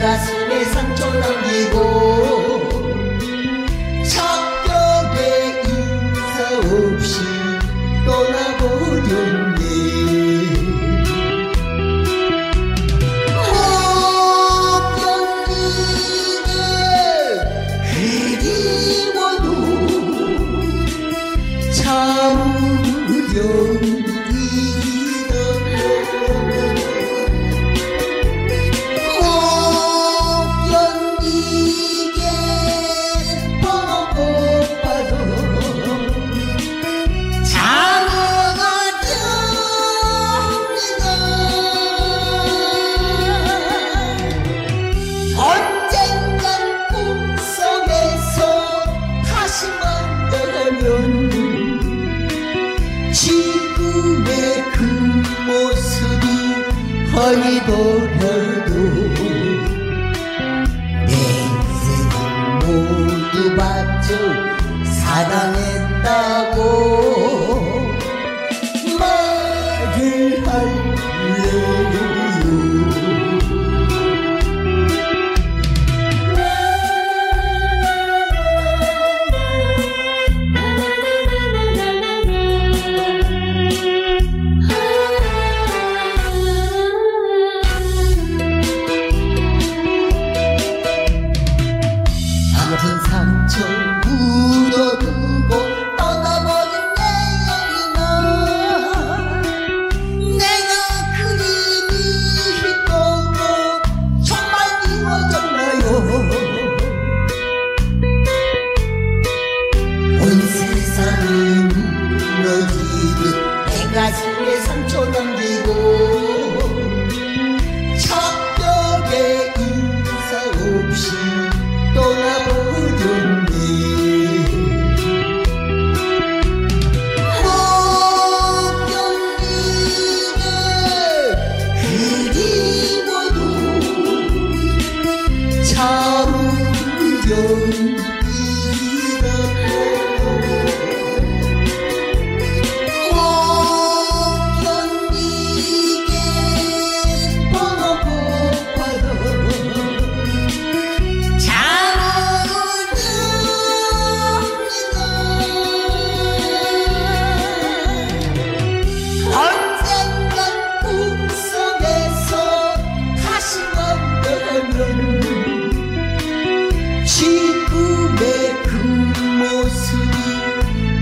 가슴에 상처 남기고 적벽에 인사 없이 떠나버렸네 그리워도 참으려 바위도 별도 내 인생 모두 바쳐 사랑했다고 말을 할려고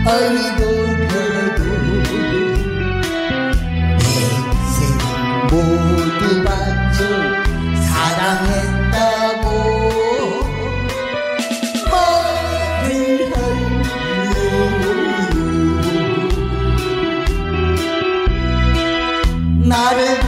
알리도 별도 인생 모두 만족 사랑했다고 말을 할래요 나를